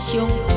胸。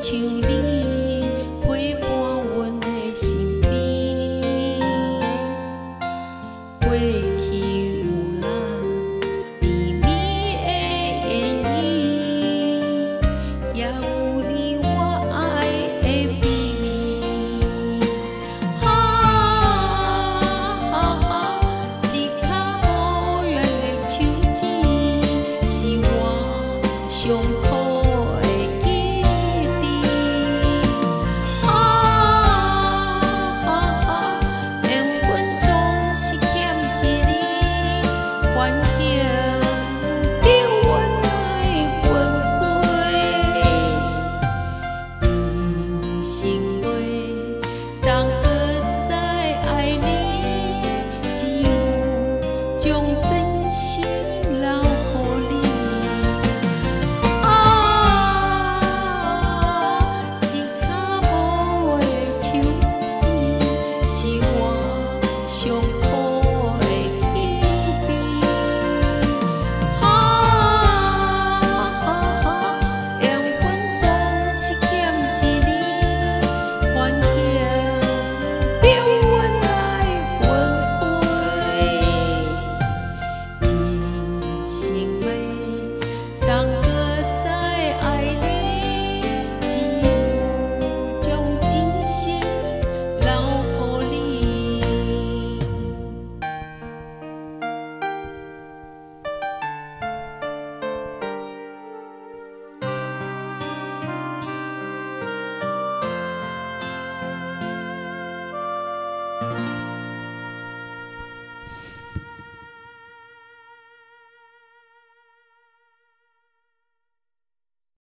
像你陪伴阮的身边。